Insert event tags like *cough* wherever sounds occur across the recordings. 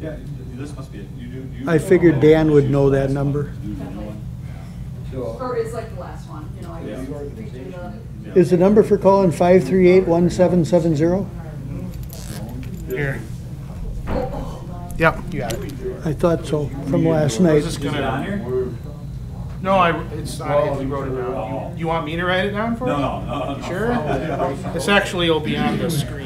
Yeah, this must be it. You do, you. I figured Dan would know that number. Do the new one. Uh, or it's like the last one, you know, I Yeah. just redo the. Yeah. Is the number for calling five three eight one seven seven zero? Here. Yep, you got it. I thought so from last night. Is this Is it on gonna, here? no, I, it's on it, you wrote it down. You- You want me to write it down for you? No, no, no, no. Sure? This actually will be on the screen too.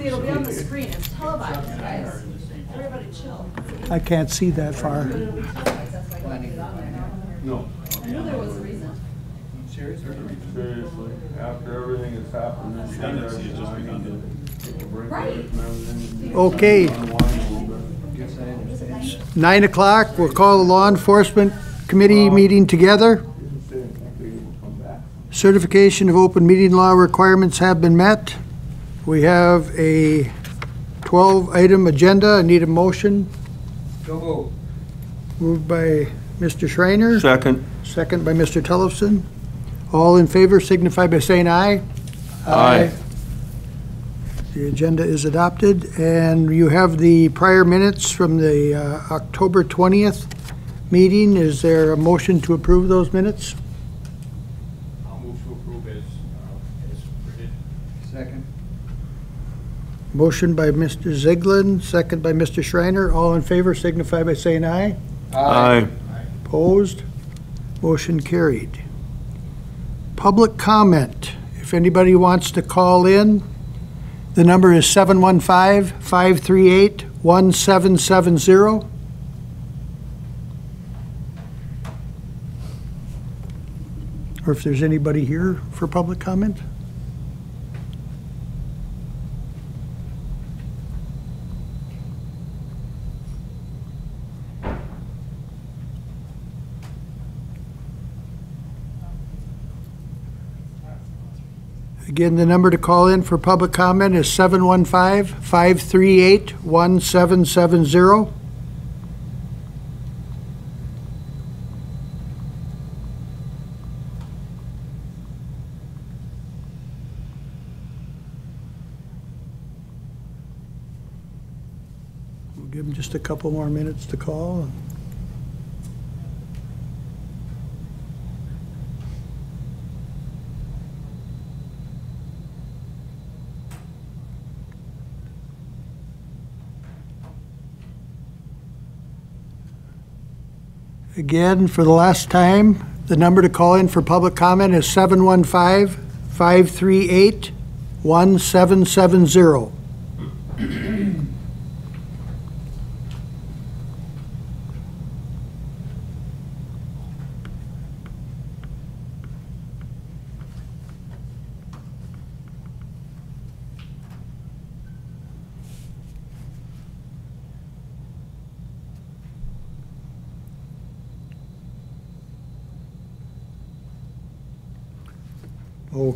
See, it'll be on the screen, it's televised, guys. Everybody chill. I can't see that far. But it'll be televised, that's why I wanted it on there now. No. I knew there was a reason. Seriously, after everything that's happened this year. Redundancy, it's just redundant. Right. Okay, nine o'clock, we'll call the law enforcement committee meeting together. Certification of open meeting law requirements have been met. We have a twelve-item agenda. I need a motion. No. Moved by Mr. Schreiner. Second. Second by Mr. Tellefson. All in favor signify by saying aye. Aye. The agenda is adopted, and you have the prior minutes from the uh, October 20th meeting. Is there a motion to approve those minutes? I'll move to approve as, uh, as printed. Second. Motion by Mr. Ziegler, second by Mr. Schreiner. All in favor signify by saying aye. Aye. Opposed? Motion carried. Public comment. If anybody wants to call in, the number is 715-538-1770. Or if there's anybody here for public comment? Again, the number to call in for public comment is 715-538-1770. We'll give them just a couple more minutes to call. Again, for the last time, the number to call in for public comment is 715-538-1770.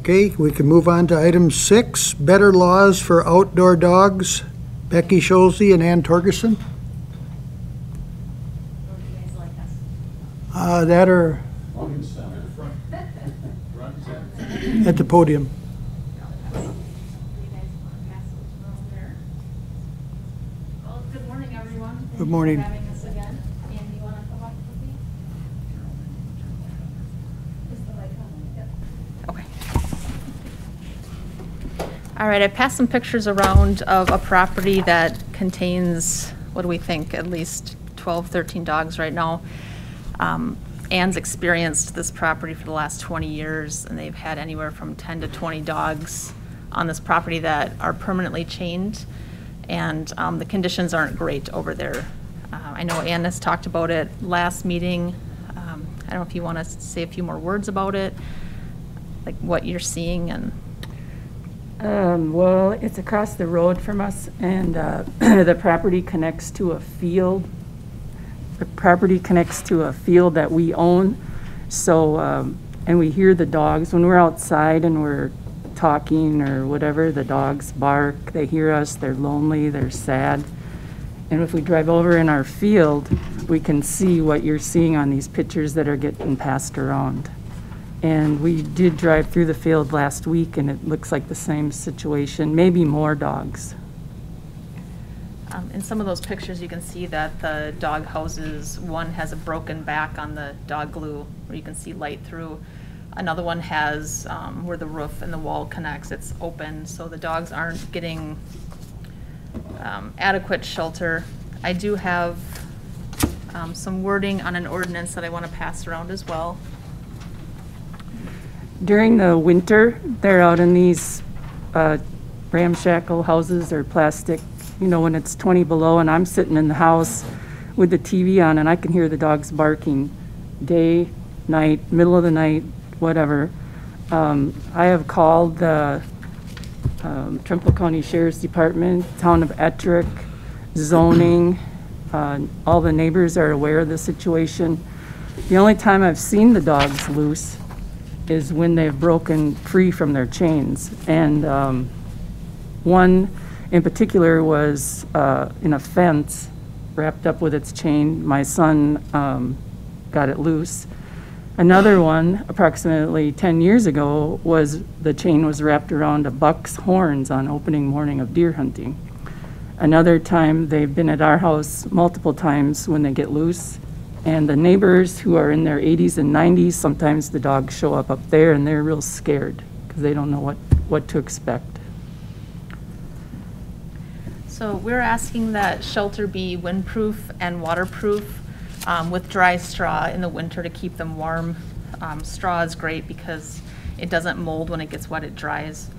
Okay, we can move on to item six, better laws for outdoor dogs. Becky Scholze and Ann Torgerson. Uh, that are at the podium. Good morning, everyone. Thank Good you morning. for having us again. Andy, you want to come up with me? Is the light on? Yep. Okay. All right, I passed some pictures around of a property that contains, what do we think, at least 12, 13 dogs right now. Um, Ann's experienced this property for the last 20 years, and they've had anywhere from 10 to 20 dogs on this property that are permanently chained, and um, the conditions aren't great over there. Uh, I know Ann has talked about it last meeting. Um, I don't know if you want to say a few more words about it, like what you're seeing and Um, well, it's across the road from us, and uh, *clears throat* the property connects to a field. The property connects to a field that we own, so, um, and we hear the dogs, when we're outside and we're talking or whatever, the dogs bark, they hear us, they're lonely, they're sad. And if we drive over in our field, we can see what you're seeing on these pictures that are getting passed around. And we did drive through the field last week, and it looks like the same situation, maybe more dogs. Um, In some of those pictures, you can see that the dog houses, one has a broken back on the dog glue, where you can see light through. Another one has, um, where the roof and the wall connects, it's open, so the dogs aren't getting um, adequate shelter. I do have um, some wording on an ordinance that I want to pass around as well. During the winter, they're out in these uh, ramshackle houses or plastic, you know, when it's 20 below, and I'm sitting in the house with the TV on, and I can hear the dogs barking day, night, middle of the night, whatever. Um, I have called the um, Trempealeau County Sheriff's Department, Town of Ettrick, zoning. Uh, All the neighbors are aware of the situation. The only time I've seen the dogs loose is when they've broken free from their chains. And um, one in particular was uh, in a fence wrapped up with its chain. My son um, got it loose. Another one, approximately 10 years ago, was the chain was wrapped around a buck's horns on opening morning of deer hunting. Another time, they've been at our house multiple times when they get loose. And the neighbors who are in their 80s and 90s, sometimes the dogs show up up there and they're real scared because they don't know what, what to expect. So we're asking that shelter be windproof and waterproof um, with dry straw in the winter to keep them warm. Um, Straw is great because it doesn't mold when it gets wet, it dries.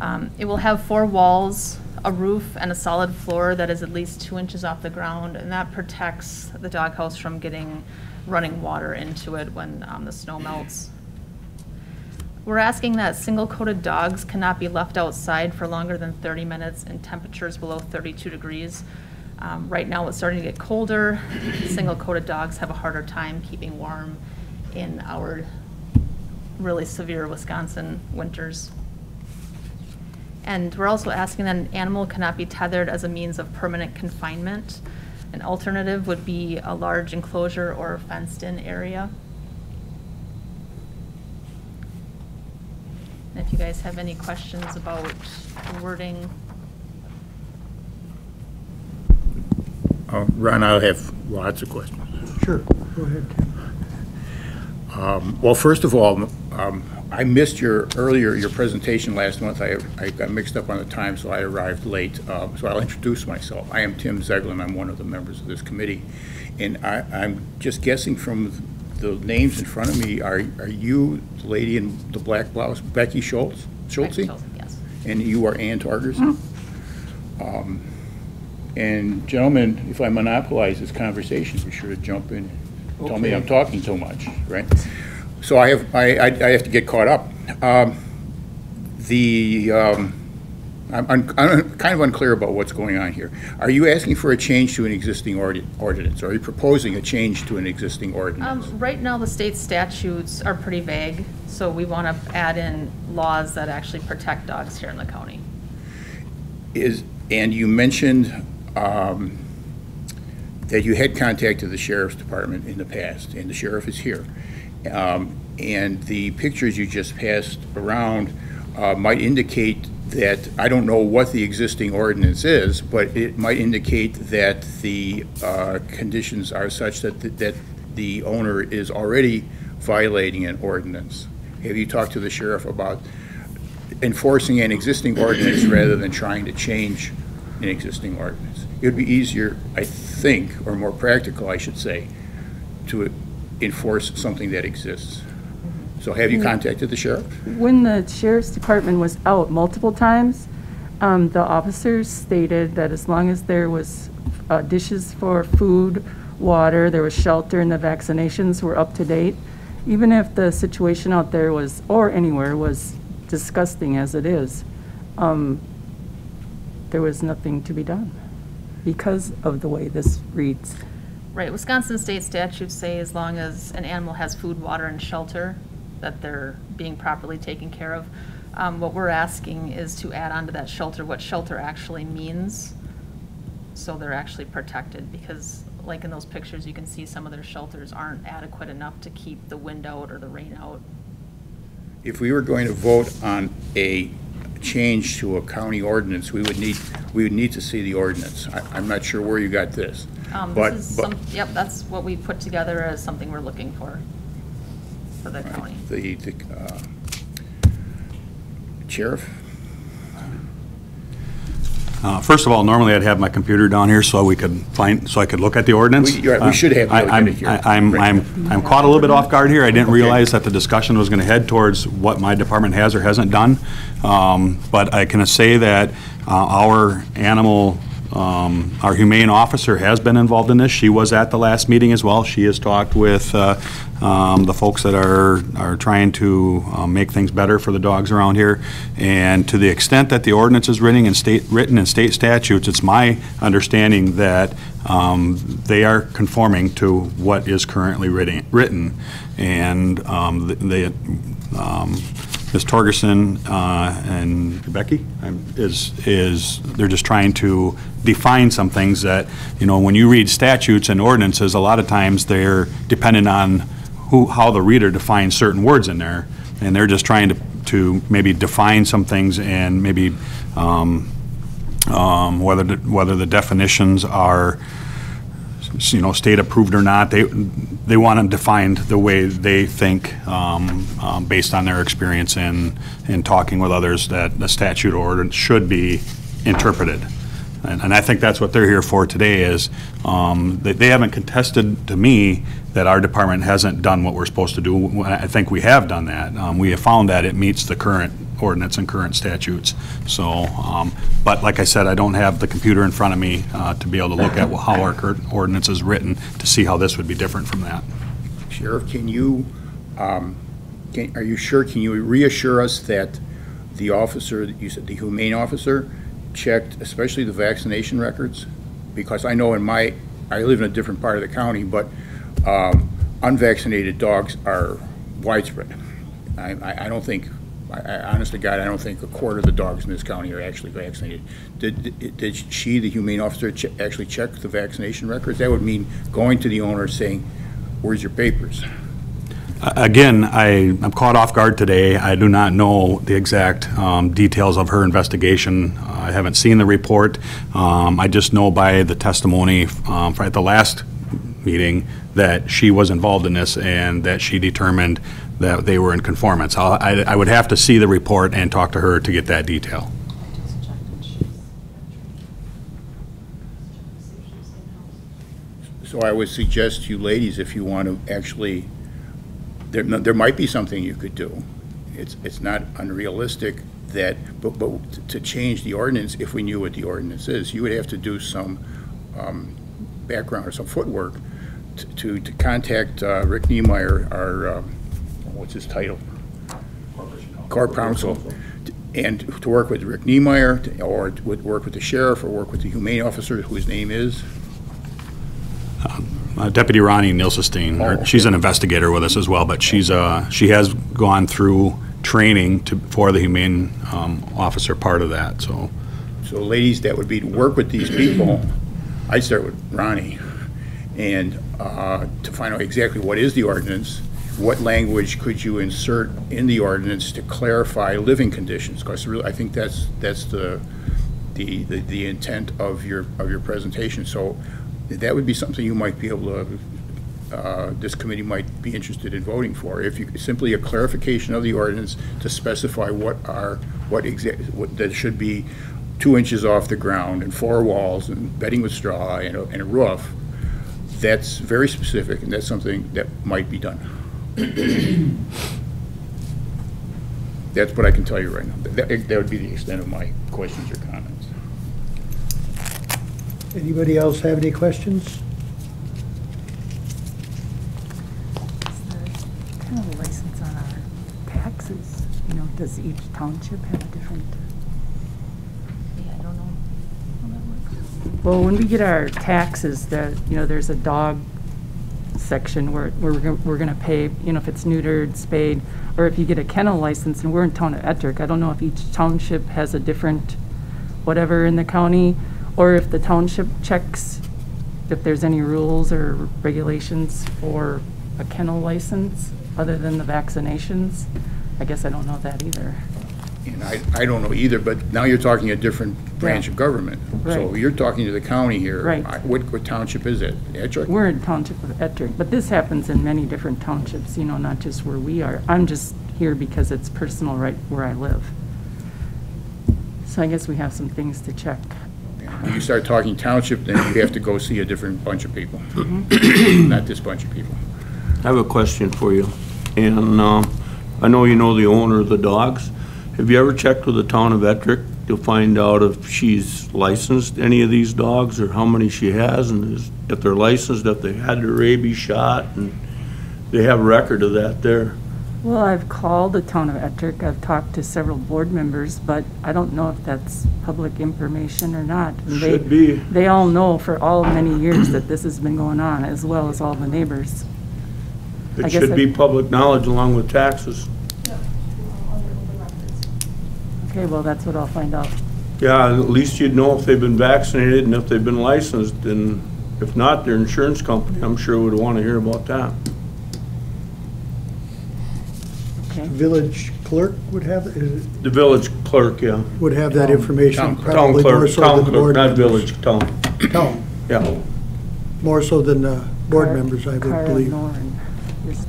Um, It will have four walls, a roof, and a solid floor that is at least two inches off the ground, and that protects the doghouse from getting running water into it when um, the snow melts. We're asking that single-coated dogs cannot be left outside for longer than 30 minutes in temperatures below 32 degrees. Um, Right now, it's starting to get colder. Single-coated dogs have a harder time keeping warm in our really severe Wisconsin winters. And we're also asking that an animal cannot be tethered as a means of permanent confinement. An alternative would be a large enclosure or fenced-in area. And If you guys have any questions about the wording, Uh, Ron, I have lots of questions. Sure, go ahead, Tim. Um, Well, first of all, um, I missed your earlier, your presentation last month. I I got mixed up on the time, so I arrived late. Uh, So I'll introduce myself. I am Tim Zeglin. I'm one of the members of this committee. And I- I'm just guessing from the names in front of me, are are you the lady in the black blouse, Becky Schultz? Schultze? yes. And you are Ann Torgerson? Um, And gentlemen, if I monopolize this conversation, be sure to jump in, and tell me I'm talking too much, right? So I have, I, I I have to get caught up. Um, The, um, I'm, I'm I'm kind of unclear about what's going on here. Are you asking for a change to an existing ordi- ordinance? Are you proposing a change to an existing ordinance? Um, Right now, the state statutes are pretty vague, so we want to add in laws that actually protect dogs here in the county. Is, and you mentioned um, that you had contacted the sheriff's department in the past, and the sheriff is here. Um, And the pictures you just passed around uh, might indicate that, I don't know what the existing ordinance is, but it might indicate that the uh, conditions are such that, that the owner is already violating an ordinance. Have you talked to the sheriff about enforcing an existing ordinance rather than trying to change an existing ordinance. It would be easier, I think, or more practical, I should say, to enforce something that exists. So have you contacted the sheriff? When the sheriff's department was out multiple times, um, the officers stated that as long as there was uh, dishes for food, water, there was shelter, and the vaccinations were up to date, even if the situation out there was, or anywhere, was disgusting as it is, um, there was nothing to be done because of the way this reads. Right, Wisconsin state statutes say as long as an animal has food, water, and shelter, that they're being properly taken care of. Um, What we're asking is to add on to that shelter what shelter actually means, so they're actually protected, because like in those pictures, you can see some of their shelters aren't adequate enough to keep the wind out or the rain out. If we were going to vote on a change to a county ordinance, we would need, we would need to see the ordinance. I, I'm not sure where you got this. Um, but- This is but some, yep, that's what we put together as something we're looking for, for the county. The, the, uh, sheriff? Uh, First of all, normally I'd have my computer down here so we could find, so I could look at the ordinance. We- you're right, we should have the Uh, I- I'm- ordinance here. I- I'm, I'm, I'm caught a little bit off guard here. I didn't realize that the discussion was going to head towards what my department has or hasn't done. Um, But I can say that uh, our animal, um, our humane officer has been involved in this. She was at the last meeting as well. She has talked with uh, um, the folks that are, are trying to um, make things better for the dogs around here. And to the extent that the ordinance is written in state, written in state statutes, it's my understanding that um, they are conforming to what is currently written. And um, the- the, um, Ms. Torgerson uh, and Becky um, is, is, they're just trying to define some things that, you know, when you read statutes and ordinances, a lot of times they're dependent on who, how the reader defines certain words in there. And they're just trying to, to maybe define some things and maybe, um, um, whether, the- whether the definitions are, you know, state approved or not, they, they want them defined the way they think, um, um, based on their experience in, in talking with others, that the statute or ordinance should be interpreted. And, and I think that's what they're here for today is, um, they, they haven't contested to me that our department hasn't done what we're supposed to do. I think we have done that. Um, we have found that it meets the current ordinance and current statutes. So, um, but like I said, I don't have the computer in front of me, uh, to be able to look at how our current ordinance is written to see how this would be different from that. Sheriff, can you, um, can, are you sure, can you reassure us that the officer, you said the humane officer, checked especially the vaccination records? Because I know in my, I live in a different part of the county, but um, unvaccinated dogs are widespread. I, I I don't think, I I- God, I don't think a quarter of the dogs in this county are actually vaccinated. Did, did she, the humane officer, che- actually check the vaccination records? That would mean going to the owner saying, where's your papers? Again, I, I'm caught off guard today. I do not know the exact um, details of her investigation. I haven't seen the report. Um, I just know by the testimony um, at the last meeting that she was involved in this and that she determined that they were in conformance. I'll- I, I would have to see the report and talk to her to get that detail. So I would suggest you ladies, if you want to actually, there, there might be something you could do. It's, it's not unrealistic that, but, but to change the ordinance, if we knew what the ordinance is, you would have to do some um, background or some footwork to- to, to contact uh, Rick Niemeyer, our, uh, what's his title? Corp counsel, and to work with Rick Niemeyer, to- or would work with the sheriff, or work with the humane officer, whose name is? Uh, Deputy Ronnie Nilsestein, Oh, or- she's an investigator with us as well, but she's, uh, she has gone through training to, for the humane um, officer part of that, so. So ladies, that would be to work with these people. I'd start with Ronnie, and uh, to find out exactly what is the ordinance, what language could you insert in the ordinance to clarify living conditions? Because really, I think that's, that's the, the, the the intent of your, of your presentation. So that would be something you might be able to, uh, this committee might be interested in voting for. If you, simply a clarification of the ordinance to specify what are, what exact, what, that should be two inches off the ground and four walls and bedding with straw and a, and a roof, that's very specific and that's something that might be done. *coughs* That's what I can tell you right now. That, that would be the extent of my questions or comments. Anybody else have any questions? Kind of a license on our taxes, you know, does each township have a different? Yeah, I don't know how that works. Well, when we get our taxes, that, you know, there's a dog section where, we're, we're gonna pay, you know, if it's neutered, spayed, or if you get a kennel license, and we're in town of Ettrick, I don't know if each township has a different whatever in the county, or if the township checks if there's any rules or regulations for a kennel license, other than the vaccinations. I guess I don't know that either. and I, I don't know either, but now you're talking a different branch Yeah. of government. So Right. you're talking to the county here. Right. I- What, what township is it? Ettrick? We're in Township of Ettrick, but this happens in many different townships, you know, not just where we are. I'm just here because it's personal right where I live. So I guess we have some things to check. You start talking township, then you have to go see a different bunch of people. Mm-hmm. Not this bunch of people. I have a question for you. And um, I know you know the owner of the dogs. Have you ever checked with the town of Ettrick to find out if she's licensed any of these dogs or how many she has and is- if they're licensed, if they had their rabies shot and they have a record of that there? Well, I've called the town of Ettrick, I've talked to several board members, but I don't know if that's public information or not. And they- Should be. They all know for all many years that this has been going on, as well as all the neighbors. It should I- be public knowledge along with taxes. Okay, well, that's what I'll find out. Yeah, at least you'd know if they've been vaccinated and if they've been licensed, and if not, their insurance company, I'm sure would want to hear about that. Okay, Village clerk would have, is- The village clerk, yeah. would have that information, Town clerk. Town probably more clerk, so town than the clerk, board not members. village, town, Town, yeah. more so than the board Car- members, I would Carl believe. Noren is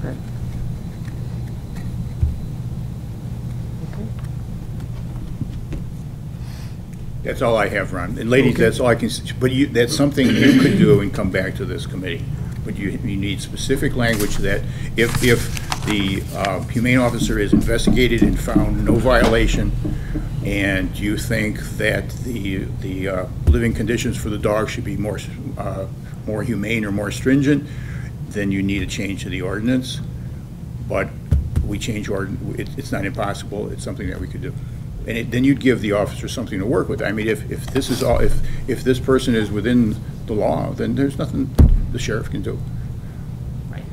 That's all I have, Ron. And ladies, that's all I can, s- but you, that's something you could do and come back to this committee. But you, you need specific language that if, if the uh, humane officer is investigated and found no violation, and you think that the, the uh, living conditions for the dog should be more, uh, more humane or more stringent, then you need a change to the ordinance. But we change ord, it, it's not impossible, it's something that we could do. And it, then you'd give the officer something to work with. I mean, if, if this is all, if, if this person is within the law, then there's nothing the sheriff can do. Right.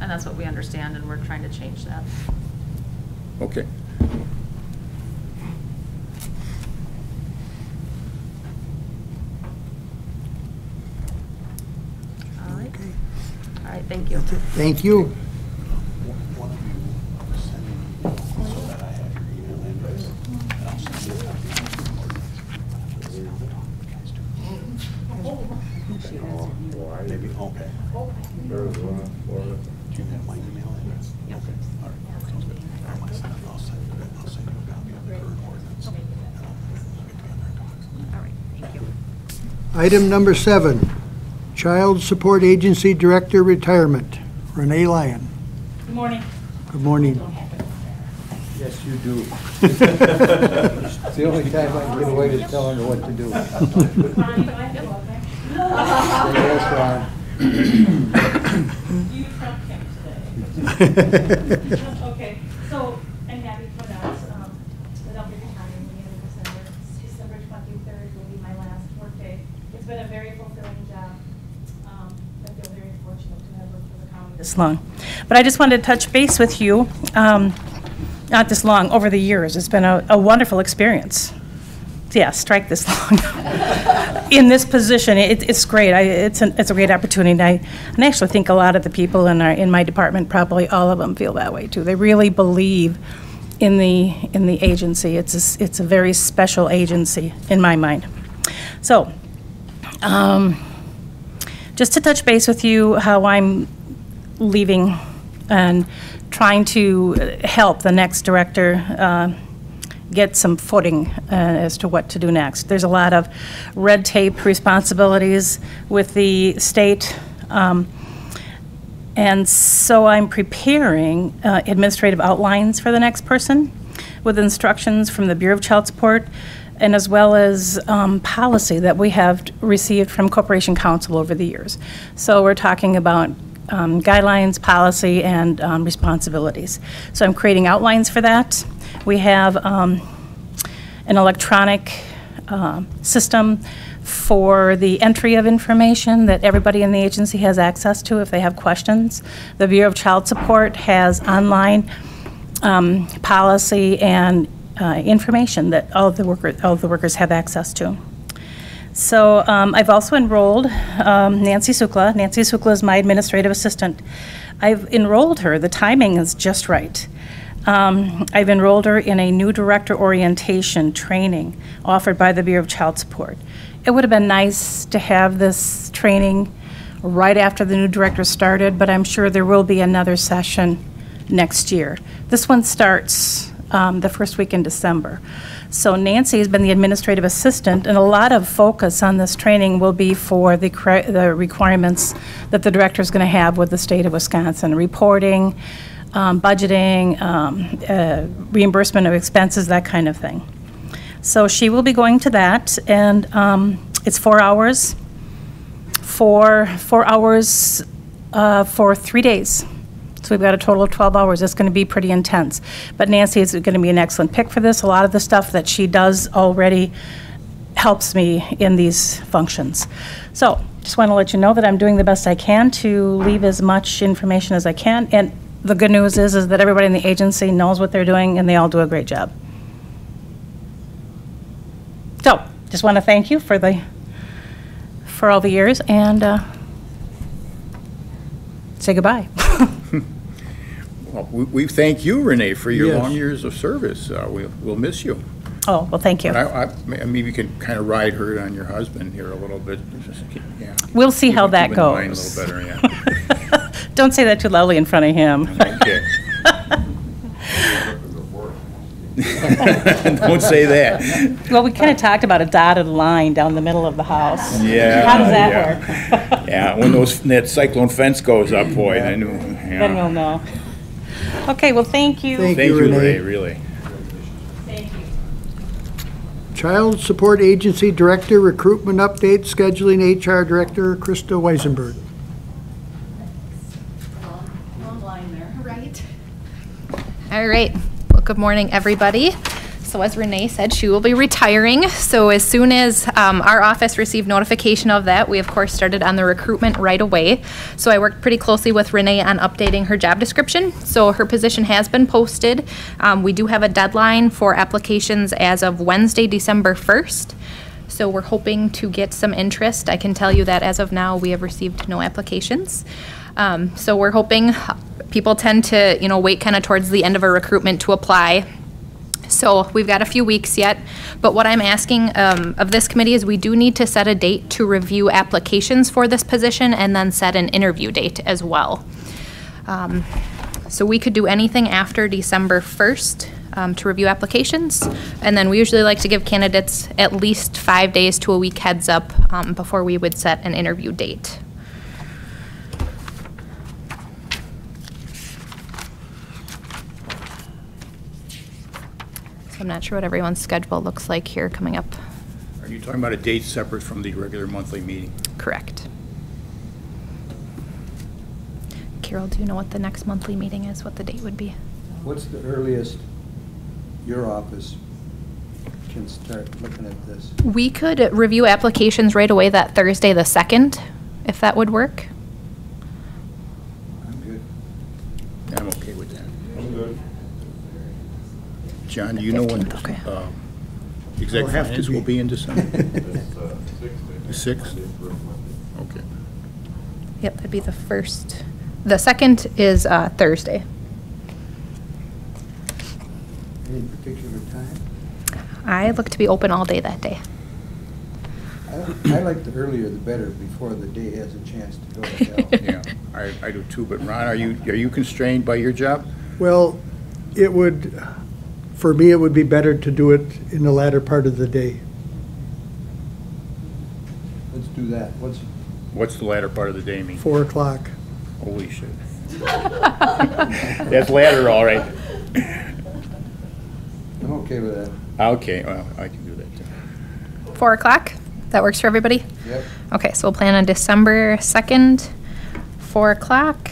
And that's what we understand, and we're trying to change that. Okay. All right. Okay. All right, thank you. Thank you. Maybe, okay. Do you have my email address? Okay, all right, sounds good. I'll send I'll send you I'll send you a copy of the current ordinance. and I'll I'll get together and talk. All right, thank you. Item number seven, Child Support Agency Director Retirement, Renee Lyon. Good morning. Good morning. Yes, you do. *laughs* It's the only time I can get away to telling her what to do. Ronnie, do I have to go up there? Yes, Ron. You trumped him today. *laughs* Okay, so I'm happy to announce um, that I'll be retiring at the end of December. December twenty-third will be my last workday. It's been a very fulfilling job. Um, I feel very fortunate to have worked for the county this long. But I just wanted to touch base with you, um, not this long, over the years. It's been a a wonderful experience. Yeah, strike this *laughs* long. In this position, it, it's great. I, it's, an, it's a great opportunity. And I, and I actually think a lot of the people in our, in my department, probably all of them feel that way too. They really believe in the, in the agency. It's a, it's a very special agency in my mind. So, um, just to touch base with you, how I'm leaving and trying to help the next director uh, get some footing uh, as to what to do next. There's a lot of red tape responsibilities with the state. um, And so I'm preparing uh, administrative outlines for the next person with instructions from the Bureau of Child Support and as well as um, policy that we have received from Corporation Counsel over the years. So we're talking about um, guidelines, policy, and um, responsibilities. So I'm creating outlines for that. We have um, an electronic uh, system for the entry of information that everybody in the agency has access to if they have questions. The Bureau of Child Support has online um, policy and uh, information that all of the workers, all of the workers have access to. So um, I've also enrolled um, Nancy Sukla. Nancy Sukla is my administrative assistant. I've enrolled her. The timing is just right. Um, I've enrolled her in a new director orientation training offered by the Bureau of Child Support. It would have been nice to have this training right after the new director started, but I'm sure there will be another session next year. This one starts um, the first week in December. So Nancy has been the administrative assistant, and a lot of focus on this training will be for the the requirements that the director is going to have with the state of Wisconsin, reporting, um, budgeting, um, uh, reimbursement of expenses, that kind of thing. So she will be going to that, and um, it's four hours, four, four hours uh, for three days. So we've got a total of 12 hours. It's going to be pretty intense. But Nancy is going to be an excellent pick for this. A lot of the stuff that she does already helps me in these functions. So just want to let you know that I'm doing the best I can to leave as much information as I can. And the good news is, is that everybody in the agency knows what they're doing, and they all do a great job. So, just want to thank you for the, for all the years, and uh, say goodbye. *laughs* Well, we, we thank you, Renee, for your Yes. long years of service. Uh, we'll, we'll miss you. Oh, well, thank you. But I, I, maybe you can kind of ride herd on your husband here a little bit, just yeah. We'll see how Keep that him in line goes. A little better, yeah. *laughs* Don't say that too loudly in front of him. *laughs* Okay. *laughs* Don't say that. Well, we kind of talked about a dotted line down the middle of the house. Yeah. How does that yeah. work? Yeah, when those, that cyclone fence goes up, boy, then, Then we'll yeah. know. Okay, well, thank you. Thank Thank you, you, Renee. Renee, really. Child Support Agency Director, Recruitment Update, Scheduling HR Director, Krista Weisenberg. Long line there, *laughs* right? All right. Well, good morning, everybody. So as Renee said, she will be retiring. So as soon as um, our office received notification of that, we of course started on the recruitment right away. So I worked pretty closely with Renee on updating her job description. So her position has been posted. Um, We do have a deadline for applications as of Wednesday, December 1st. So we're hoping to get some interest. I can tell you that as of now, we have received no applications. Um, So we're hoping, people tend to, you know, wait kind of towards the end of a recruitment to apply. So we've got a few weeks yet, but what I'm asking um, of this committee is we do need to set a date to review applications for this position and then set an interview date as well. Um, So we could do anything after December 1st um, to review applications. And then we usually like to give candidates at least five days to a week heads up um, before we would set an interview date. So I'm not sure what everyone's schedule looks like here coming up. Are you talking about a date separate from the regular monthly meeting? Correct. Carol, do you know what the next monthly meeting is, what the date would be? What's the earliest your office can start looking at this? We could review applications right away that Thursday, the 2nd, if that would work. I'm good. I'm okay with that. I'm good. John, do you know when Okay. uh, exec It'll have finance be. will be in December? *laughs* The sixth? Okay. Yep, that'd be the first. The 2nd is uh, Thursday. Any particular time? I look to be open all day that day. I I like the earlier the better, before the day has a chance to go to hell. *laughs* Yeah, I, I do too, but Ron, are you, are you constrained by your job? Well, it would, for me, it would be better to do it in the latter part of the day. Let's do that. What's, What's the latter part of the day mean? Four o'clock. Holy shit. That's latter, all right. I'm okay with that. Okay, well, I can do that too. 4 o'clock? That works for everybody? Yep. Okay, so we'll plan on December 2nd, 4 o'clock.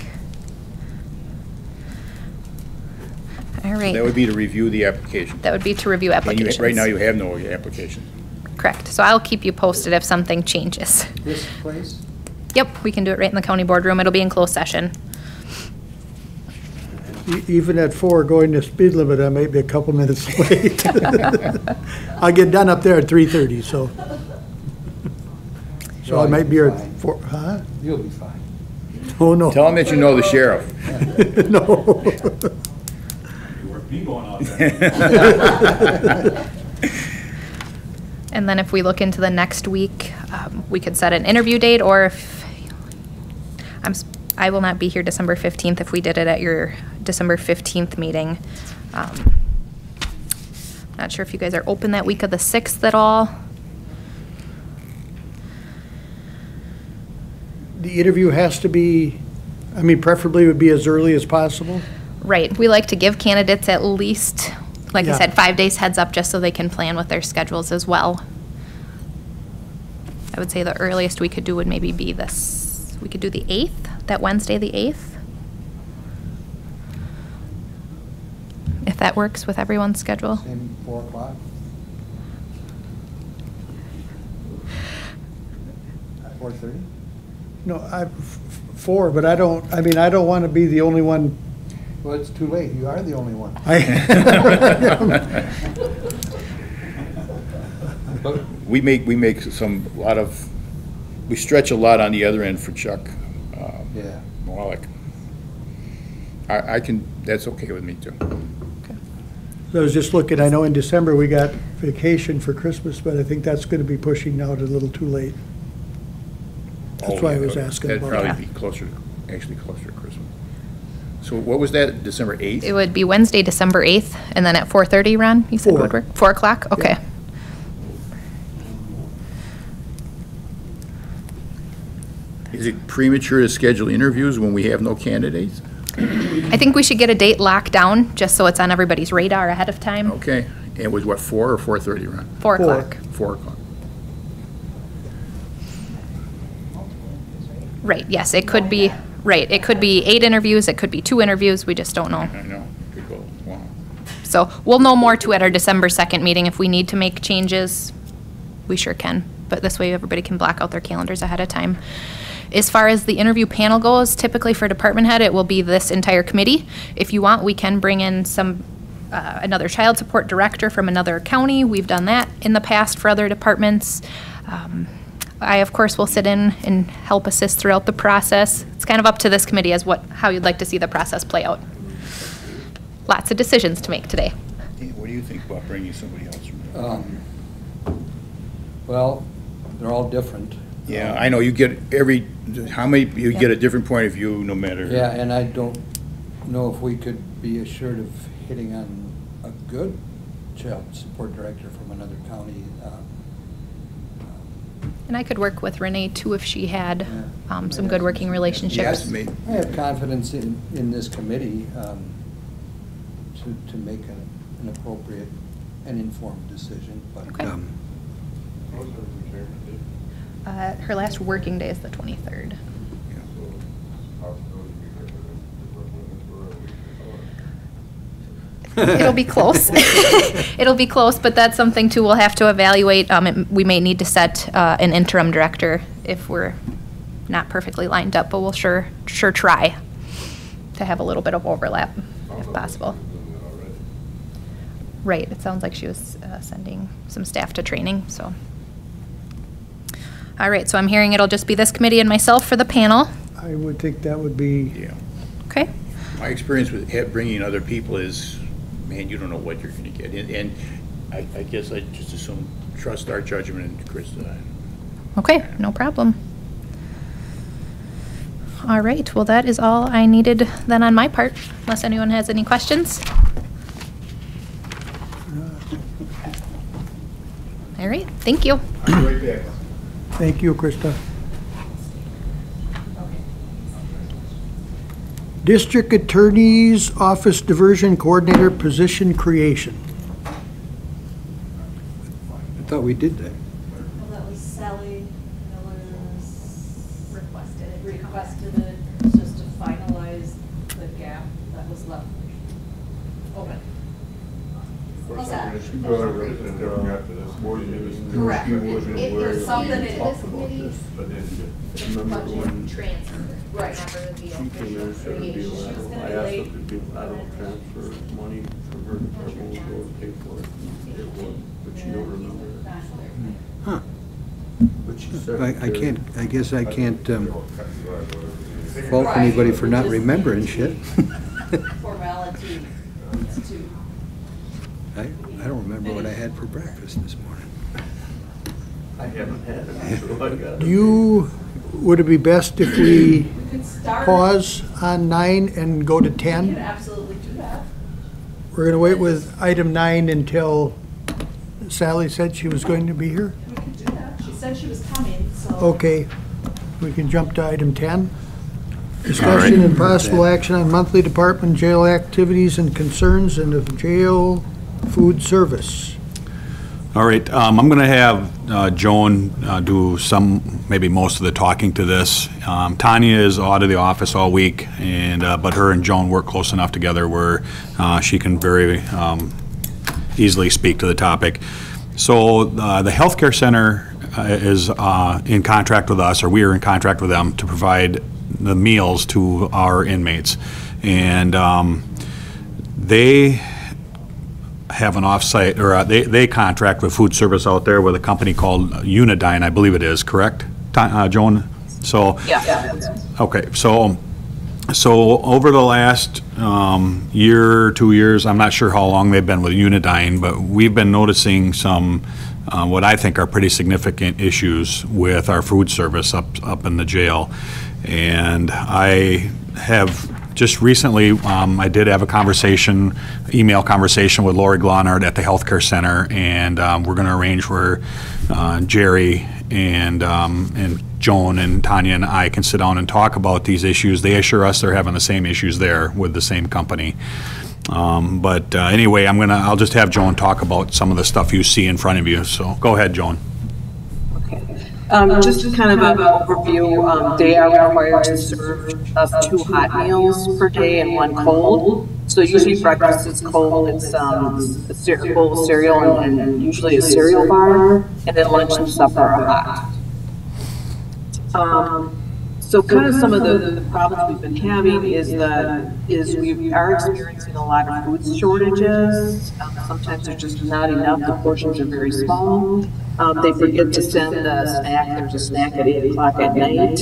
All right. That would be to review the application. That would be to review And you- applications. Right now, you have no application. Correct. So I'll keep you posted if something changes. This place? Yep, we can do it right in the county boardroom. It'll be in closed session. E- Even at four, going to speed limit, I may be a couple minutes *laughs* late. *laughs* I'll get done up there at three-thirty, so. So I might be here at four, huh? You'll be fine. Oh, no. Tell them that you know the sheriff. *laughs* No. Me going out there. *laughs* And then if we look into the next week, um, we could set an interview date, or if, I'm, s- I will not be here December 15th if we did it at your December 15th meeting. Um, Not sure if you guys are open that week of the 6th at all. The interview has to be, I mean, preferably would be as early as possible. Right, we like to give candidates at least, like I Yeah. said, five days heads up, just so they can plan with their schedules as well. I would say the earliest we could do would maybe be this, we could do the 8th, that Wednesday, the 8th. If that works with everyone's schedule. Same four o'clock? Four thirty? No, I, f- four, but I don't, I mean, I don't want to be the only one. Well, it's too late. You are the only one. I- *laughs* We make, we make some, a lot of, we stretch a lot on the other end for Chuck uh, Yeah. Wallach. I, I can, that's okay with me, too. Okay. I was just looking, I know in December we got vacation for Christmas, but I think that's going to be pushing out a little too late. That's Oh, why I was asking That'd about it. probably be closer, actually closer to Christmas. So what was that, December 8th? It would be Wednesday, December 8th, and then at 4:30, Ron, you said Four. would work? 4 o'clock, okay. Yeah. Is it premature to schedule interviews when we have no candidates? I think we should get a date locked down, just so it's on everybody's radar ahead of time. Okay, and it was what, 4 or 4:30, Ron? 4 Four. o'clock. 4 o'clock. Right, yes, it could be, right, it could be eight interviews, it could be two interviews, we just don't know. I know, could go long. So we'll know more too at our December 2nd meeting. If we need to make changes, we sure can. But this way, everybody can black out their calendars ahead of time. As far as the interview panel goes, typically for department head, it will be this entire committee. If you want, we can bring in some, uh, another child support director from another county. We've done that in the past for other departments. Um, I, of course, will sit in and help assist throughout the process. It's kind of up to this committee as what, how you'd like to see the process play out. Lots of decisions to make today. Dan, What do you think about bringing somebody else from? Um, Well, they're all different. Yeah, I know, you get every, how many, you get a different point of view, no matter. Yeah, and I don't know if we could be assured of hitting on a good child support director from another county. And I could work with Renee too if she had um, some good working relationships. Yes, me. I have confidence in, in this committee um, to, to make a- an appropriate and informed decision, but. Okay. um, Uh, Her last working day is the 23rd. It'll be close. *laughs* *laughs* It'll be close, but that's something too we'll have to evaluate. Um, it- We may need to set uh, an interim director if we're not perfectly lined up, but we'll sure, sure try to have a little bit of overlap if possible. Right, it sounds like she was uh, sending some staff to training, so. All right, so I'm hearing it'll just be this committee and myself for the panel. I would think that would be, Yeah. Okay, My experience with bringing other people is, man, you don't know what you're gonna get. And- And I, I guess I just assume, trust our judgment and Krista. okay, no problem. All right, well, that is all I needed then on my part, unless anyone has any questions. All right, thank you. thank you, Krista. District Attorney's Office Diversion Coordinator Position Creation. I thought we did that. Well, that was Sally Miller's Requested it. requested it just to finalize the gap that was left open. What's that? Correct. If if there's something in this committee, budget transfer. Right. Never the She came in, official said it'd be creation. She was lateral. Gonna I be asked late. if it'd be lateral transfer money from her department, we'll go and pay for it. It would, but she don't remember. Huh. But she said. I, I can't, I guess I can't um, fault anybody for not remembering shit. *laughs* Formality needs to I don't remember what I had for breakfast this morning. I haven't had it, so I got Do you, would it be best if we We could start. pause on nine and go to We can 10? absolutely do that. We're going to wait with item nine until Sally said she was going to be here? We could do that. She said she was coming, so. Okay, we can jump to item 10. Discussion and possible action on monthly department jail activities and concerns and of jail food service. All right, um, I'm going to have uh, Joan uh, do some, maybe most of the talking to this. Um, Tanya is out of the office all week, and, uh, but her and Joan work close enough together where uh, she can very um, easily speak to the topic. So uh, the healthcare center uh, is in contract with us, or we are in contract with them to provide the meals to our inmates. And um, they have an off-site, or uh, they, they contract with food service out there with a company called Unidine, I believe it is, correct? Uh, Joan? So. Okay, so, so over the last um, year, two years, I'm not sure how long they've been with Unidine, but we've been noticing some, uh, what I think are pretty significant issues with our food service up, up in the jail. And I have just recently, um, I did have a conversation, email conversation with Lori Glonard at the Healthcare Center, and um, we're going to arrange where uh, Jerry and, um, and Joan and Tanya and I can sit down and talk about these issues. They assure us they're having the same issues there with the same company. Um, But uh, anyway, I'm going to, I'll just have Joan talk about some of the stuff you see in front of you, so go ahead, Joan. Um, just kind of an overview, um, they are required to serve us two hot meals per day and one cold. So usually breakfast is cold, it's, um, a bowl of cereal and and usually a cereal bar, and then lunch and supper are hot. Um, so kind of some of the the problems we've been having is that, is we are experiencing a lot of food shortages. Um, Sometimes there's just not enough, the portions are very small. Um, they forget to send a snack, there's a snack at eight o'clock at night.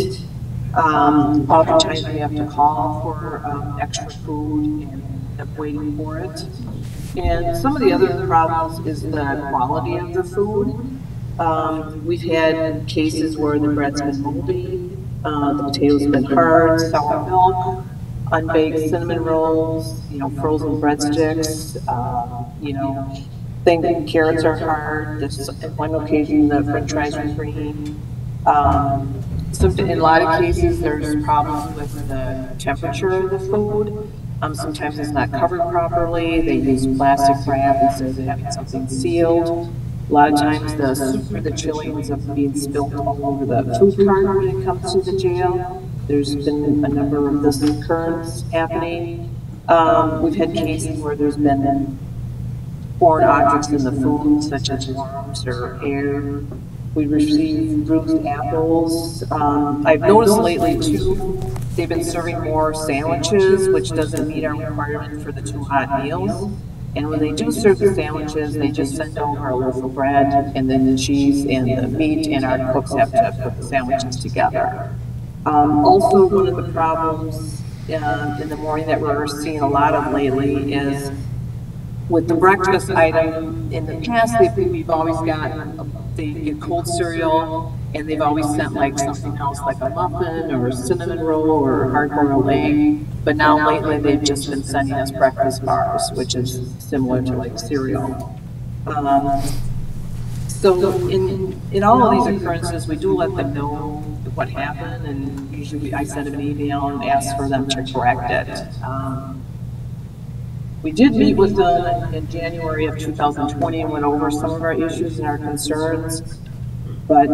Um, oftentimes we have to call for, um, extra food and end up waiting for it. And some of the other problems is the quality of the food. Um, we've had cases where the bread's been moldy, uh, the potatoes have been hard, sour milk, unbaked cinnamon rolls, you know, frozen breadsticks, uh, you know, think carrots are hard, this, at one occasion, the french fries were green. Um, so in a lot of cases, there's problems with the temperature of the food. Um, sometimes it's not covered properly, they use plastic wrap instead of having something sealed. A lot of times the soup or the chili ends up being spilled all over the food cart when it comes to the jail. There's been a number of this occurrence happening. Um, we've had cases where there's been foreign objects in the food such as worms or air. We receive bruised apples. Um, I've noticed lately too, they've been serving more sandwiches, which doesn't meet our requirement for the two hot meals. And when they do serve the sandwiches, they just send over a loaf of bread and then the cheese and the meat, and our cooks have to put the sandwiches together. Um, also, one of the problems, uh, in the morning that we're seeing a lot of lately is with the breakfast item, in the past, we've always gotten, get cold cereal, and they've always sent like something else, like a muffin, or a cinnamon roll, or a hard-boiled egg. But now lately, they've just been sending us breakfast bars, which is similar to like cereal. Um, so in, in all of these occurrences, we do let them know what happened, and usually I send them an email and ask for them to correct it. Um, we did meet with them in January of 2020 and went over some of our issues and our concerns, but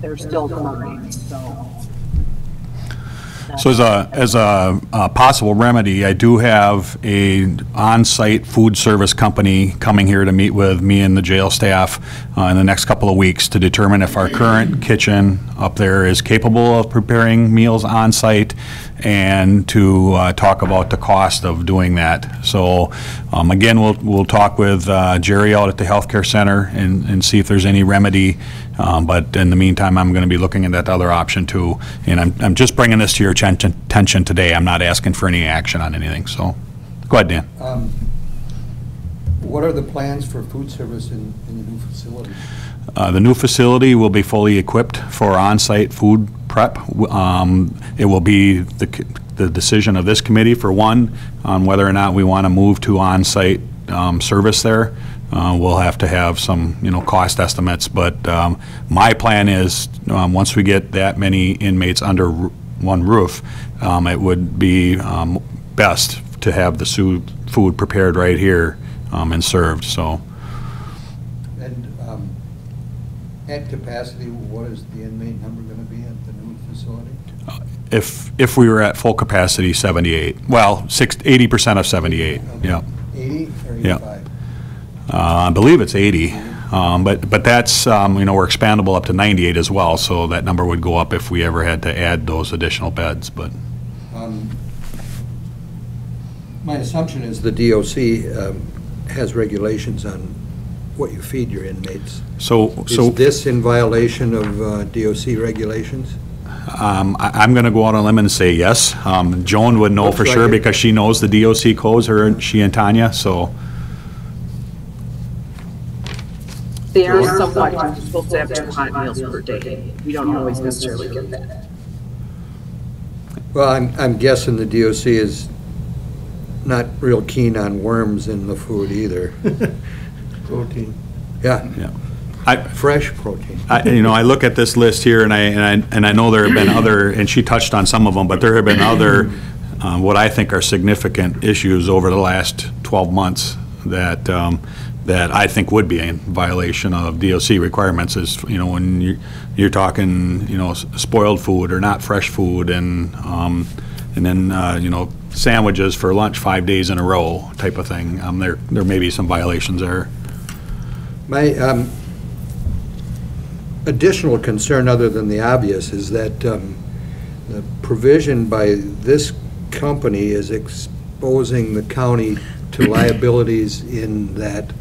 they're still occurring, so. So as a, as a uh, possible remedy, I do have a on-site food service company coming here to meet with me and the jail staff uh, in the next couple of weeks to determine if our current kitchen up there is capable of preparing meals on-site and to uh, talk about the cost of doing that. So um, again, we'll, we'll talk with uh, Jerry out at the healthcare center and, and see if there's any remedy. Um, But in the meantime, I'm going to be looking at that other option too. And I'm, I'm just bringing this to your attention today. I'm not asking for any action on anything, so. Go ahead, Dan. Um, What are the plans for food service in, in the new facility? Uh, The new facility will be fully equipped for on-site food prep. Um, It will be the the decision of this committee, for one, on whether or not we want to move to on-site um, service there. Uh, We'll have to have some, you know, cost estimates, but um, my plan is, um, once we get that many inmates under one roof, um, it would be um, best to have the food prepared right here and served, so. And um, at capacity, what is the inmate number going to be at the new facility? If, if we were at full capacity, 78. Well, six, 80% of 78, yeah. 80 or Yeah. 85? Uh, I believe it's 80, um, but, but that's, um, you know, we're expandable up to 98 as well, so that number would go up if we ever had to add those additional beds, but, Um, My assumption is the DOC um, has regulations on what you feed your inmates. so, so. Is this in violation of uh, DOC regulations? Um, I- I'm going to go out on a limb and say yes. Um, Joan would know Looks for like sure it. because she knows the DOC codes, her, and she and Tanya, so, They are somewhat, you're supposed to have two hot meals per day. We don't always necessarily get that. Well, I'm, I'm guessing the DOC is not real keen on worms in the food either. *laughs* Protein. Yeah, yeah. I, fresh protein. I, you know, I look at this list here, and I, and I, and I know there have been *clears throat* other, and she touched on some of them, but there have been other, uh, what I think are significant issues over the last 12 months that, um, that I think would be in violation of DOC requirements is, you know, when you, you're talking, you know, spoiled food or not fresh food, and, um, and then, uh, you know, sandwiches for lunch five days in a row type of thing. Um, there, there may be some violations there. My um, additional concern, other than the obvious, is that um, the provision by this company is exposing the county to *coughs* liabilities in that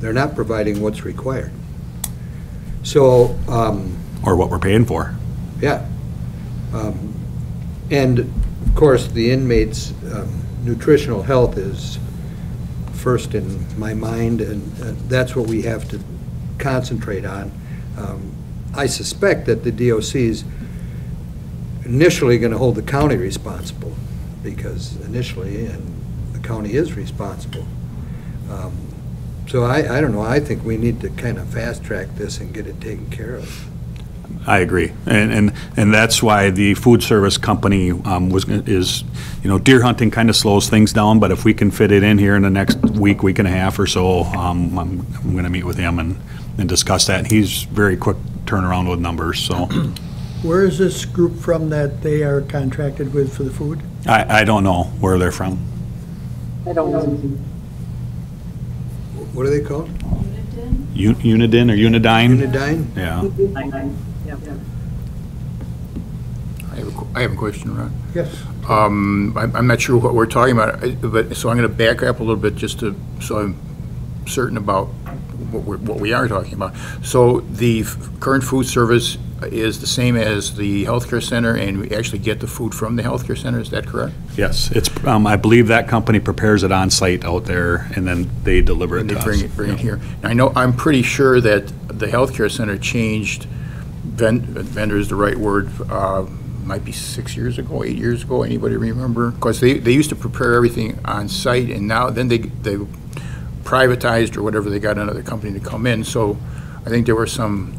they're not providing what's required. So, um, Or what we're paying for. yeah. Um, And, of course, the inmates' um, nutritional health is first in my mind, and uh, that's what we have to concentrate on. Um, I suspect that the DOC is initially going to hold the county responsible, because initially, and the county is responsible. Um, So I, I don't know, I think we need to kind of fast-track this and get it taken care of. I agree. And, and, and that's why the food service company um, was, is, you know, deer hunting kind of slows things down, but if we can fit it in here in the next week, week and a half or so, um, I'm, I'm going to meet with him and, and discuss that. He's very quick turnaround with numbers, so. *clears throat* Where is this group from that they are contracted with for the food? I, I don't know where they're from. I don't know. What are they called? U- Unidin or Unidine? Unidyne? Yeah. I have a have a question, Ron. Yes. Um, I'm I'm not sure what we're talking about, but, so I'm going to back up a little bit just to, so I'm certain about what we're, what we are talking about. So the f- current food service is the same as the healthcare center, and we actually get the food from the healthcare center, is that correct? Yes, it's, um, I believe that company prepares it on-site out there, and then they deliver it And to they us. bring it, bring it here. Now, I know, I'm pretty sure that the healthcare center changed, ven- vendor is the right word, uh, might be six years ago, eight years ago, anybody remember? Because they, they used to prepare everything on site, and now, then they, they privatized or whatever, they got another company to come in, so I think there was some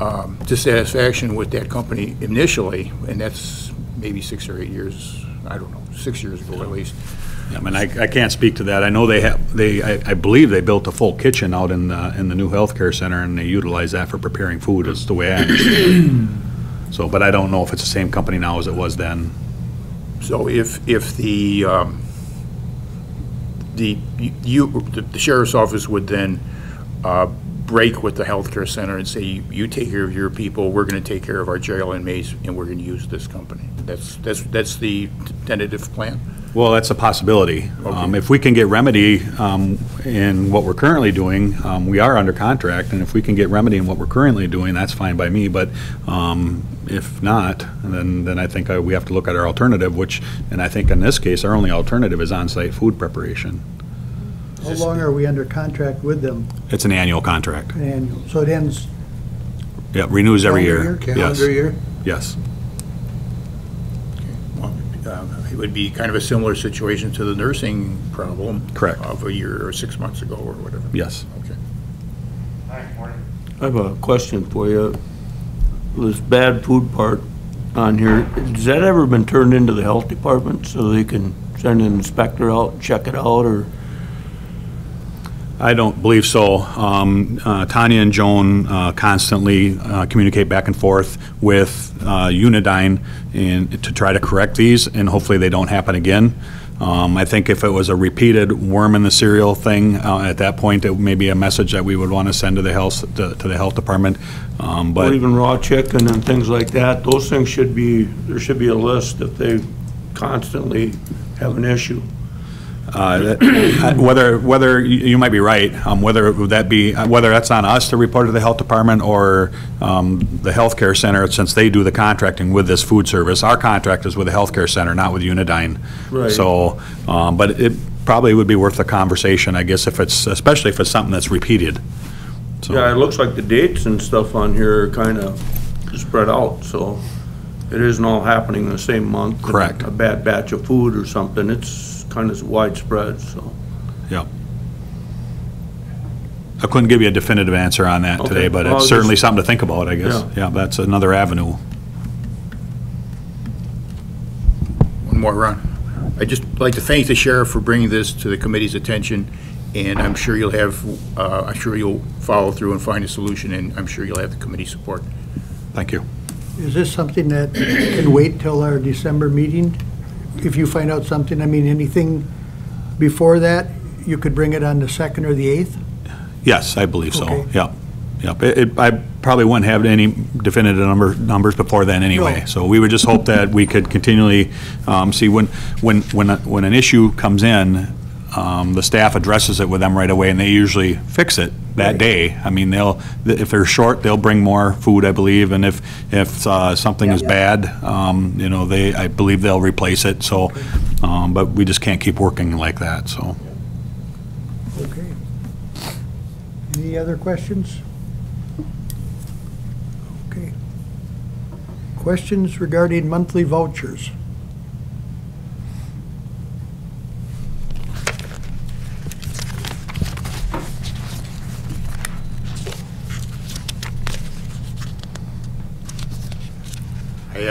um, dissatisfaction with that company initially, and that's maybe six or eight years, I don't know, six years ago at least. I mean, I, I can't speak to that. I know they have, they, I, I believe they built a full kitchen out in the, in the new healthcare center, and they utilize that for preparing food, is the way I understand it. So, but I don't know if it's the same company now as it was then. So if, if the, um, the, you, the sheriff's office would then uh, break with the healthcare center and say, you take care of your people, we're going to take care of our jail inmates, and we're going to use this company. That's, that's, that's the tentative plan? Well, that's a possibility. Um, If we can get remedy um, in what we're currently doing, um, we are under contract, and if we can get remedy in what we're currently doing, that's fine by me, but um, if not, then, then I think uh, we have to look at our alternative, which, and I think in this case, our only alternative is on-site food preparation. How long are we under contract with them? It's an annual contract. Annual, so it ends Yeah, renews every year. Calendar Yes. Calendar year? Yes. Well, uh, It would be kind of a similar situation to the nursing problem. Correct. Of a year or six months ago or whatever. Yes. Okay. Hi, morning. I have a question for you. This bad food part on here, has that ever been turned into the health department so they can send an inspector out and check it out, or? I don't believe so. Um, uh, Tanya and Joan uh, constantly uh, communicate back and forth with uh, Unidine and to try to correct these, and hopefully they don't happen again. Um, I think if it was a repeated worm in the cereal thing, uh, at that point, it may be a message that we would want to send to the health, to to the health department. Um, Or But even raw chicken and things like that, those things should be, there should be a list if they constantly have an issue. Uh, that- Whether, whether, you you might be right, um, whether, would that be, uh, whether that's on us to report to the health department or um, the healthcare center, since they do the contracting with this food service. Our contract is with the healthcare center, not with Unidine. Right. So, um, but it probably would be worth a conversation, I guess, if it's, especially if it's something that's repeated. So- Yeah, it looks like the dates and stuff on here are kind of spread out, so it isn't all happening in the same month. Correct. A bad batch of food or something, it's kind of widespread, so. Yeah. I couldn't give you a definitive answer on that today, Okay. but Well, it's certainly just- something to think about, I guess. Yeah. Yeah, that's another avenue. One more, Ron. I'd just like to thank the sheriff for bringing this to the committee's attention, and I'm sure you'll have, uh, I'm sure you'll follow through and find a solution, and I'm sure you'll have the committee support. Thank you. Is this something that can wait till our December meeting? If you find out something, I mean, anything before that, you could bring it on the 2nd or the 8th? Yes, I believe so. Okay. Yep, yep. It- it- I probably wouldn't have any definitive number, numbers before then anyway. No. So we would just hope that we could continually, um, see, when, when, when, a- when an issue comes in, um, the staff addresses it with them right away, and they usually fix it that Right. day. I mean, they'll, if they're short, they'll bring more food, I believe, and if, if uh, something is bad, um, you know, they, I believe they'll replace it, so, um, but we just can't keep working like that, so. Okay. Any other questions? Okay. Questions regarding monthly vouchers?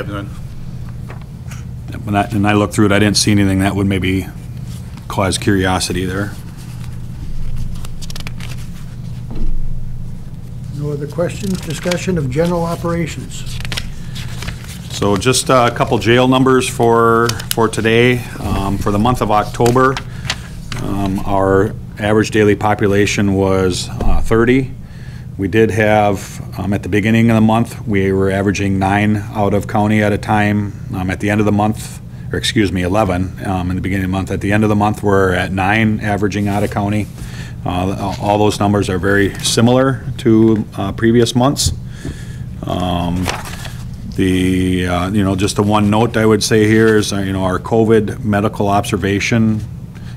Have none. When I, and I looked through it, I didn't see anything that would maybe cause curiosity there. No other questions? Discussion of general operations. So just a couple jail numbers for, for today. Um, For the month of October, um, our average daily population was uh, 30. We did have, um, at the beginning of the month, we were averaging nine out of county at a time. Um, At the end of the month, or excuse me, 11 um, in the beginning of the month. At the end of the month, we're at nine averaging out of county. Uh, All those numbers are very similar to uh, previous months. Um, the, uh, you know, just the one note I would say here is, uh, you know, our COVID medical observation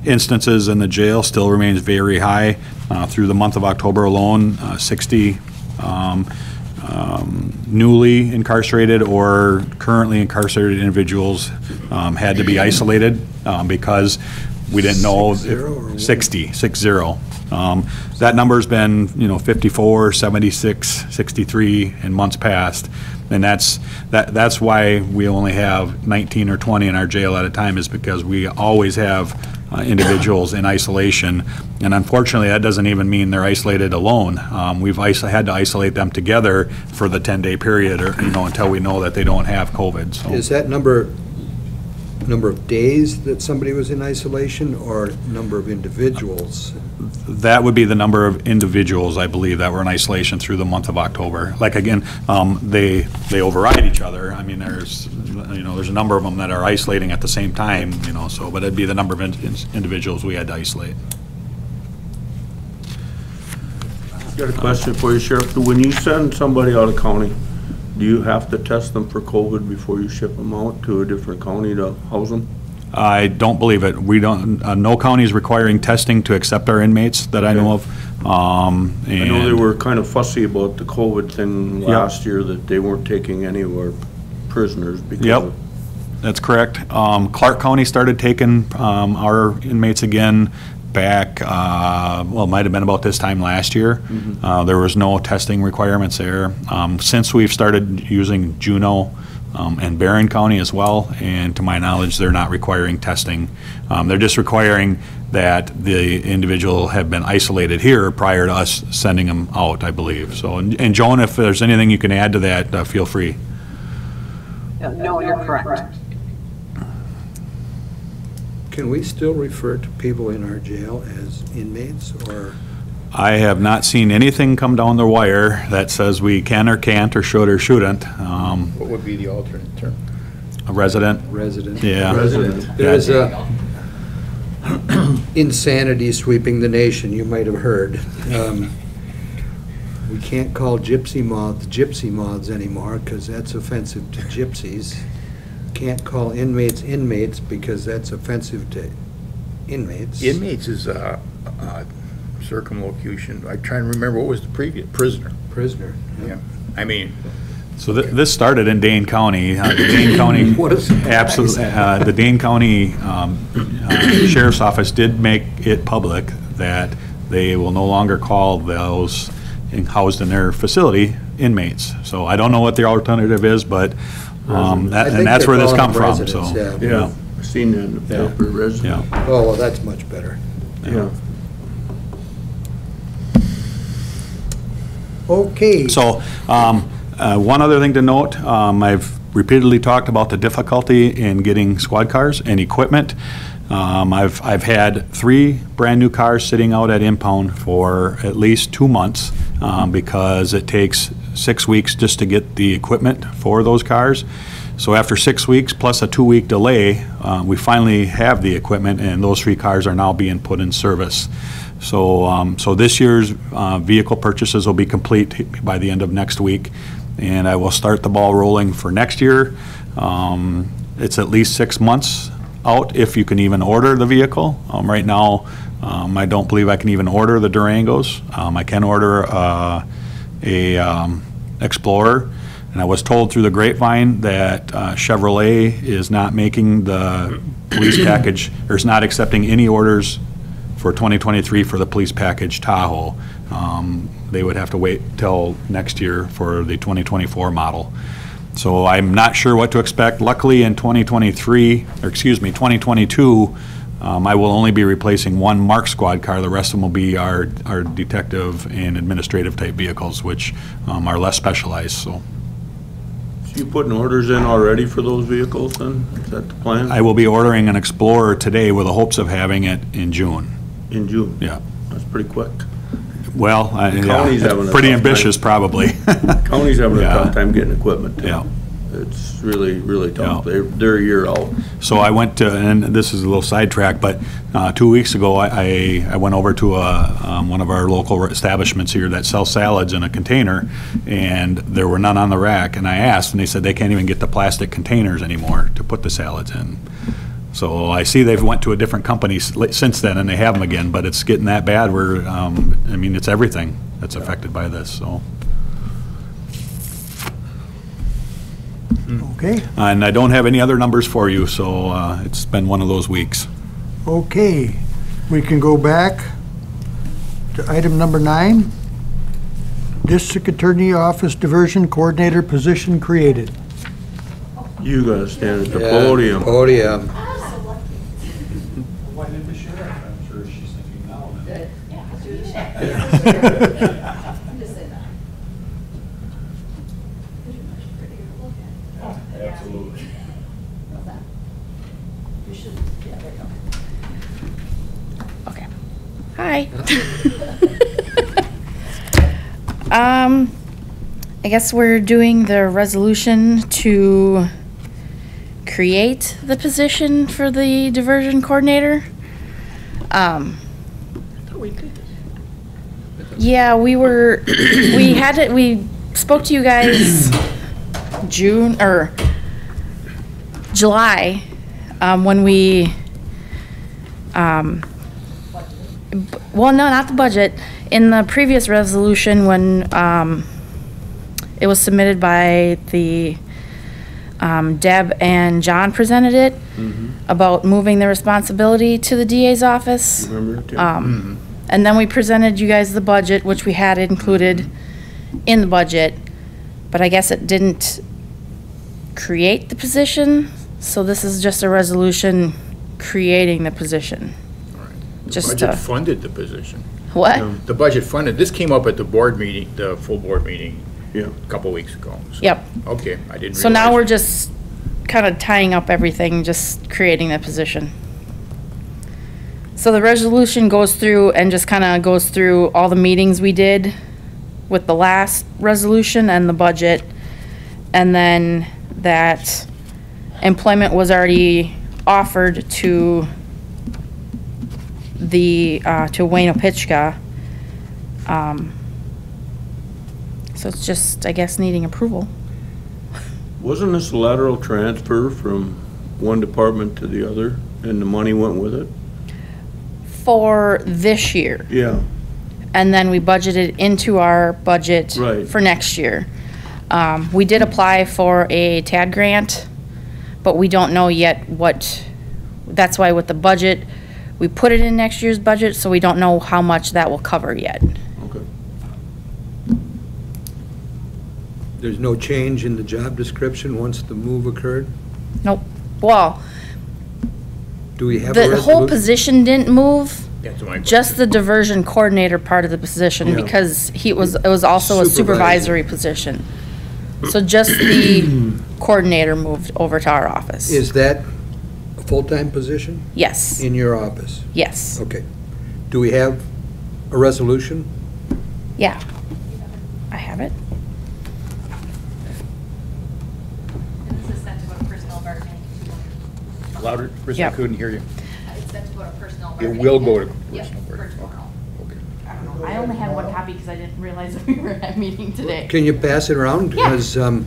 instances in the jail still remains very high. Uh, Through the month of October alone, uh, 60 um, um, newly incarcerated or currently incarcerated individuals um, had to be isolated um, because we didn't know. Six zero or one? 60, six zero. Um, That number's been, you know, 54, 76, 63 in months past. And that's, that, that's why we only have 19 or 20 in our jail at a time, is because we always have uh, individuals in isolation. And unfortunately, that doesn't even mean they're isolated alone. Um, We've had to isolate them together for the 10-day period, or, you know, until we know that they don't have COVID, so. Is that number, number of days that somebody was in isolation or number of individuals? That would be the number of individuals, I believe, that were in isolation through the month of October. Like, again, um, they, they override each other. I mean, there's, you know, there's a number of them that are isolating at the same time, you know, so, but it'd be the number of in- individuals we had to isolate. Got a question for you, Sheriff. When you send somebody out of county, do you have to test them for COVID before you ship them out to a different county to house them? I don't believe it. We don't, uh, no county is requiring testing to accept our inmates that I know of. Um, I know they and- were kind of fussy about the COVID thing last year, that they weren't taking any of our prisoners because Yep, that's correct. Um, Clark County started taking um, our inmates again back, uh, well, it might have been about this time last year. Uh, There was no testing requirements there. Um, Since we've started using Juneau um, and Barron County as well, and to my knowledge, they're not requiring testing. Um, They're just requiring that the individual have been isolated here prior to us sending them out, I believe. So, and and Joan, if there's anything you can add to that, uh, feel free. Yeah, No, you're correct. Can we still refer to people in our jail as inmates, or? I have not seen anything come down the wire that says we can or can't or should or shouldn't. Um, What would be the alternate term? A resident, Resident. Yeah. Resident. There's a *clears throat* insanity sweeping the nation, you might have heard. Um, We can't call gypsy moths gypsy moths anymore, because that's offensive to gypsies. Can't call inmates inmates, because that's offensive to inmates. Inmates is uh, uh, circumlocution. I try to remember, what was the previous, prisoner? Prisoner. Yeah, I mean, so th- this started in Dane County. Uh, The Dane County. *laughs* What. Absolutely. uh, The Dane County um, uh, Sheriff's Office did make it public that they will no longer call those in- housed in their facility inmates. So I don't know what the alternative is, but, um, that- I think and that's they're where this calling come them from, so. residents, yeah. Yeah, I've seen that in the Yeah. paper, resident. Yeah. Oh, well, that's much better. Yeah. Okay. So, um, uh, one other thing to note, um, I've repeatedly talked about the difficulty in getting squad cars and equipment. Um, I've, I've had three brand-new cars sitting out at impound for at least two months, um, because it takes six weeks just to get the equipment for those cars. So after six weeks plus a two-week delay, uh, we finally have the equipment, and those three cars are now being put in service. So, um, so this year's uh, vehicle purchases will be complete by the end of next week, and I will start the ball rolling for next year. Um, It's at least six months out if you can even order the vehicle. Um, Right now, um, I don't believe I can even order the Durangos. Um, I can order uh, a um, Explorer, and I was told through the grapevine that uh, Chevrolet is not making the police package, or is not accepting any orders for 2023 for the police package Tahoe. Um, They would have to wait till next year for the 2024 model. So I'm not sure what to expect. Luckily, in 2023, or excuse me, 2022, um, I will only be replacing one Mark Squad car. The rest of them will be our, our detective and administrative type vehicles, which um, are less specialized, so. So you putting orders in already for those vehicles then? Is that the plan? I will be ordering an Explorer today with the hopes of having it in June. In June? Yeah. That's pretty quick. Well, I- yeah, County's having it's pretty tough time. ambitious, probably. County's having a *laughs* Yeah. tough time getting equipment too. Yeah. It's really, really tough. Yeah. They're, they're a year out. So I went to, and this is a little sidetrack, but uh, two weeks ago, I, I I went over to a, um, one of our local establishments here that sells salads in a container, and there were none on the rack, and I asked, and they said they can't even get the plastic containers anymore to put the salads in. So I see they've went to a different company since then, and they have them again, but it's getting that bad where, um, I mean, it's everything that's affected by this, so. Okay, And I don't have any other numbers for you, so uh, it's been one of those weeks. okay. We can go back to item number nine. District Attorney Office Diversion Coordinator position created. You gotta stand at the Yeah, podium. Podium. Why didn't we share it? I'm sure she's thinking now. I'm just saying that. You're much prettier to look at. Absolutely. How's that? You should, yeah, there you. Okay. Hi. *laughs* Um, I guess we're doing the resolution to create the position for the diversion coordinator. Um. Yeah, we were, we had it, we spoke to you guys June, or July, um, when we, um, b- well, no, not the budget. In the previous resolution, when, um, it was submitted by the, um, Deb and John presented it about moving the responsibility to the DA's office. Remember it, Tim? Um, and then we presented you guys the budget, which we had included in the budget, but I guess it didn't create the position, so this is just a resolution creating the position. The Just budget to, funded the position. what? The budget funded, this came up at the board meeting, the full board meeting, Yeah. a couple weeks ago. so- Yep. Okay, I didn't realize. So now we're just kind of tying up everything, just creating the position. So the resolution goes through and just kind of goes through all the meetings we did with the last resolution and the budget. And then that employment was already offered to the, uh, to Wayne Opitchka. Um, So it's just, I guess, needing approval. Wasn't this a lateral transfer from one department to the other, and the money went with it? For this year. Yeah, and then we budgeted into our budget Right. for next year. Um, we did apply for a TAD grant, but we don't know yet what, that's why with the budget, we put it in next year's budget, so we don't know how much that will cover yet. okay. There's no change in the job description once the move occurred? Nope. Well, Do we have a the whole resolution? position didn't move, That's my just the diversion coordinator part of the position, Yeah. because he was, it was also a Supervisory. supervisory position. So just the *clears throat* coordinator moved over to our office. Is that a full-time position Yes, in your office? yes. Okay. Do we have a resolution? Yeah. I have it. And this is sent to go to personnel bargaining. Louder, Chris, I Yep. couldn't hear you. It's sent to go to personnel It will go to Yep, personnel for bargaining. tomorrow. I don't know. I only had one copy because I didn't realize that *laughs* we were at a meeting today. Can you pass it around? Yeah. Because um,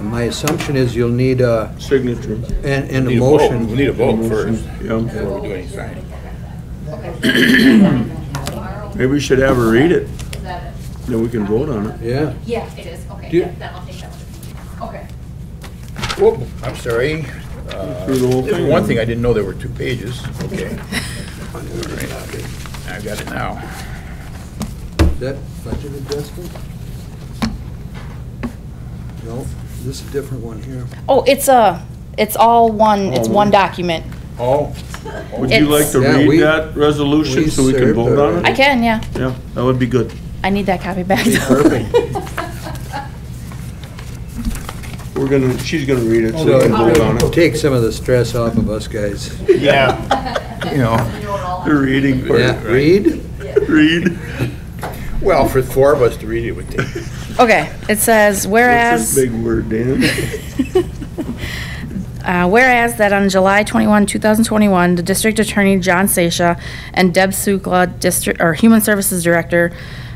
my assumption is you'll need a, Signature. and and a Need vote. motion. We'll need a vote first Yeah. before we do any signing. *coughs* Maybe we should have her read it, Is that it? then we can vote on it. Yeah. Yeah, it is, okay, Do you- yeah, then I'll take that one. Okay. Whoop, I'm sorry. Uh, Through the whole thing. One thing, I didn't know there were two pages. Okay. *laughs* I've got it now. Is that budget adjustment? No, this is a different one here. Oh, it's a, it's all one, it's one document. Oh, Would you like to Yeah, read that resolution we so we can served vote on it? I can, yeah. Yeah, that would be good. I need that copy back. though. Perfect. *laughs* We're gonna, she's gonna read it so we can vote on it. take some of the stress off of us guys. yeah. *laughs* You know, The reading part. Yeah, read? *laughs* Read. well, for four of us to read it would take. Okay, it says, What's whereas. big word, Dan? *laughs* Uh, Whereas that on July 21, 2021, the District Attorney John Sacia and Deb Suchla, District, or Human Services Director,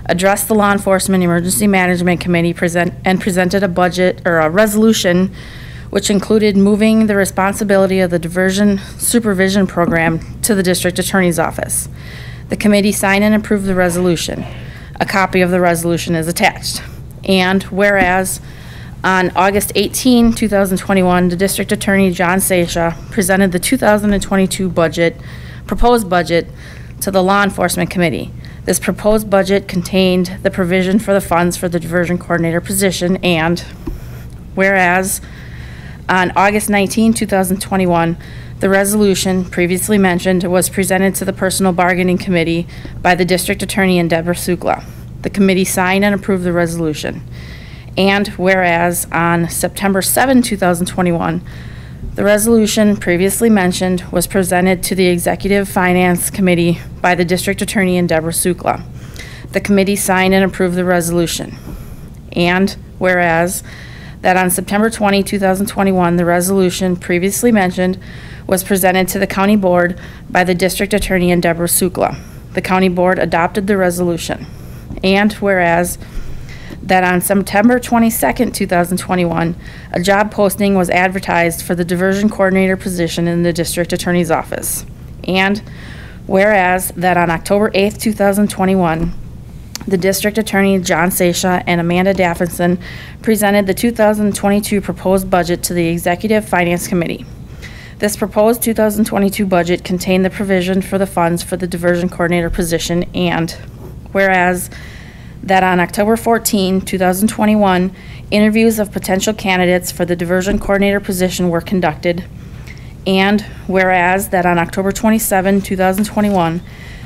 addressed the Law Enforcement Emergency Management Committee present, and presented a budget, or a resolution, which included moving the responsibility of the diversion supervision program to the District Attorney's Office. The committee signed and approved the resolution. A copy of the resolution is attached. And whereas on August 18, 2021, the District Attorney, John Sacia, presented the 2022 budget, proposed budget, to the Law Enforcement Committee. This proposed budget contained the provision for the funds for the diversion coordinator position, and whereas on August 19, 2021, the resolution previously mentioned was presented to the Personal Bargaining Committee by the District Attorney and Deborah Suchla. The committee signed and approved the resolution. And whereas on September 7, 2021, the resolution previously mentioned was presented to the Executive Finance Committee by the District Attorney and Deborah Suchla. The committee signed and approved the resolution. And whereas that on September 20, 2021, the resolution previously mentioned was presented to the county board by the district attorney and Deborah Suchla. The county board adopted the resolution. And whereas that on September 22nd, 2021, a job posting was advertised for the diversion coordinator position in the district attorney's office. And whereas that on October 8th, 2021, the district attorney, John Sacia, and Amanda Daffinson presented the 2022 proposed budget to the Executive Finance Committee. This proposed 2022 budget contained the provision for the funds for the diversion coordinator position, and whereas that on October 14, 2021, interviews of potential candidates for the diversion coordinator position were conducted, and whereas that on October 27, 2021,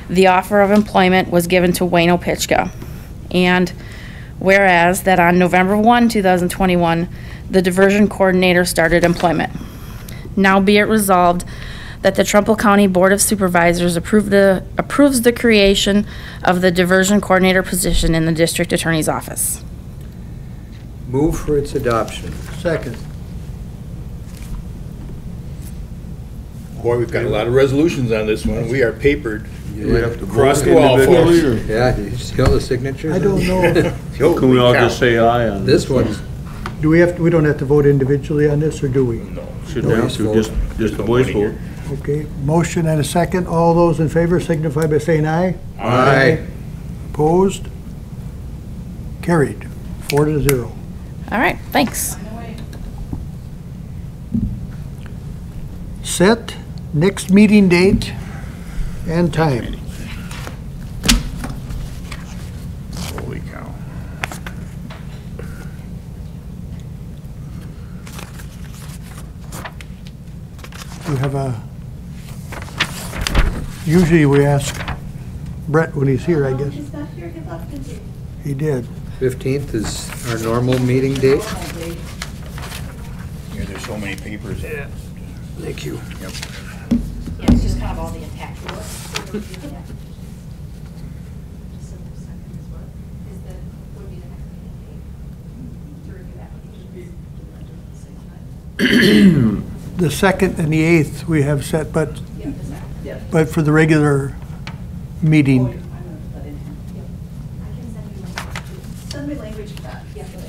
the offer of employment was given to Wayne Opitchka. And whereas that on November 1, 2021, the diversion coordinator started employment. Now be it resolved that the Trempealeau County Board of Supervisors approve the, approves the creation of the diversion coordinator position in the district attorney's office. Move for its adoption. Second. Boy, we've got a lot of resolutions on this one. We are papered. Do we have to Across vote the wall, individually, folks. or Yeah, you see all the signatures? I don't know. *laughs* Can we all just say aye on This one's, Do we have, we don't have to vote individually on this, or do we? No. Shouldn't have to, just, just a voice vote. Okay, motion and a second. All those in favor signify by saying aye. Aye. Opposed? Carried, four to zero. All right, thanks. Set next meeting date and time. Holy cow. We have a, usually we ask Brett when he's here, I guess. He's not here, good luck, thank. He did. 15th is our normal meeting date. Yeah, there's so many papers. Yeah. Thank you. Yep. Yeah, it's just kind of all the impact to us. *laughs* December second is what, is the, would be the next meeting date to review applications. The second and the eighth we have set, but, Yeah, is that- yeah. but for the regular meeting, I'm gonna put that in here. Yep. I can send you my, Send me language for that, yeah, so they,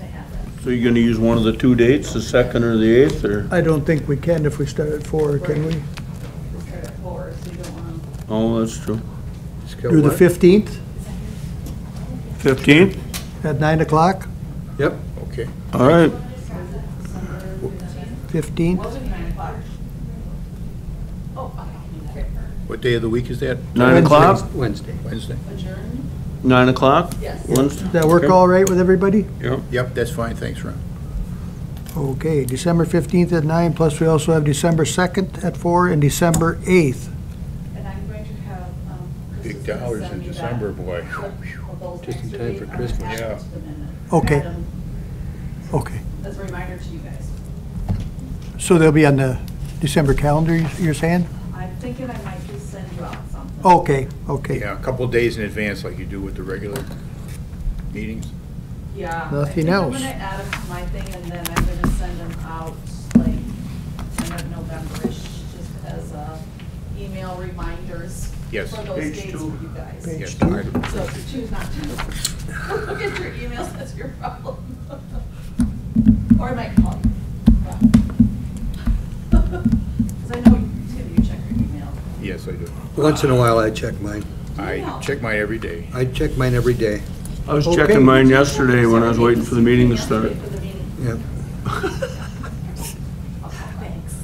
they have that. So you're gonna use one of the two dates, the second or the eighth, or? I don't think we can if we start at four, can we? We'll try four, so you don't want to. Oh, that's true. Do the fifteenth Fifteenth? at nine o'clock, Yep. Okay. All right. fifteenth? We'll do nine o'clock. Oh, okay. What day of the week is that? Nine o'clock? Wednesday. Wednesday? Adjourn? Nine o'clock? Yes. Wednesday? Does that work Okay. all right with everybody? Yep. Yep, that's fine, thanks, Ron. Okay, December fifteenth at nine, plus we also have December second at four and December eighth. And I'm going to have, um. Chris Big is gonna dollars send in me back December, boy. what- what those Just in extra time date for are Christmas. attached Yeah. to the minute. Okay. Add 'em Okay, As a reminder to you guys. so they'll be on the December calendar, you- you're saying? I'm thinking I might just send you out something. Okay, okay. Yeah, a couple of days in advance like you do with the regular meetings. Yeah. Nothing I else. think I'm gonna add them to my thing, and then I'm gonna send them out, like, end of November-ish, just as, uh, email reminders. Yes. For those Page dates for two. you guys. Page Yes, two. So if you choose not to, *laughs* look at your emails, that's your problem. *laughs* Or I might call you. Because *laughs* I know, Tim, you check your email. Yes, I do. Once in a while, I check mine. I check mine every day. I check mine every day. I was Okay. checking mine yesterday when I was waiting for the meeting to start. For the meeting. Yep. Thanks.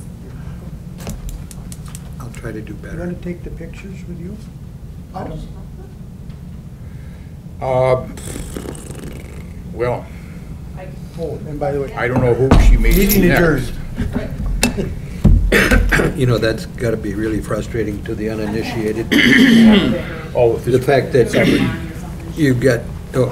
I'll try to do You better. want to take the pictures with you? I don't- Uh, well, I- Oh, and by the way, I don't know who she may be meeting next. adjourned. *laughs* *clears throat* You know, that's got to be really frustrating to the uninitiated. *coughs* Oh, with The this, fact that you've got, oh,